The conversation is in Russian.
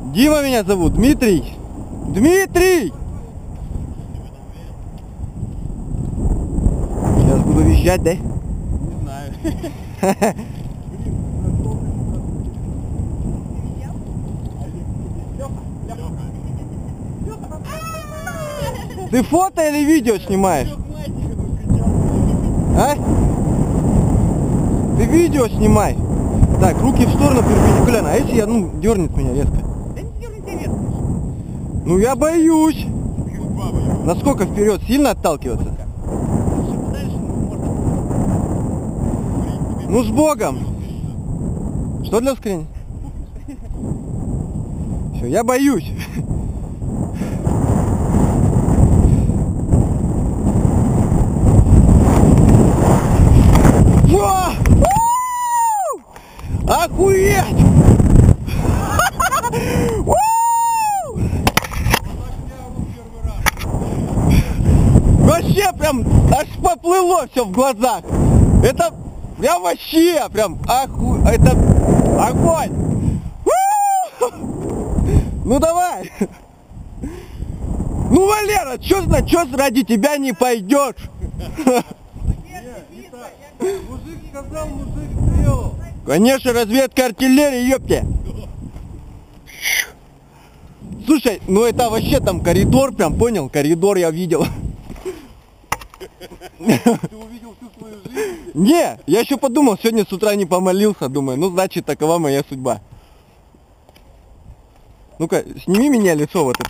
Дима меня зовут, Дмитрий. Дмитрий! Сейчас буду визжать, да? Не знаю. Ты фото или видео снимаешь? А? Ты видео снимай. Так, руки в сторону перпендикулярно. А если я, ну, дернет меня резко? Да не дерни тебе резко. Ну я боюсь. Насколько вперед? Сильно отталкиваться? Ну. Ну с Богом. Что для ускорения? Все, я боюсь. Охуеть! Вообще прям аж поплыло все в глазах. Это прям вообще прям оху... Это огонь. Ну давай. Ну, Валера, что чё ради тебя не пойдешь? Мужик сказал, мужик сделал. Конечно, разведка артиллерии, ёпте. Слушай, ну это вообще там коридор, прям понял? Коридор я видел. Увидел всю свою жизнь. Не, я еще подумал, сегодня с утра не помолился, думаю, ну значит такова моя судьба. Ну-ка, сними меня лицо вот это.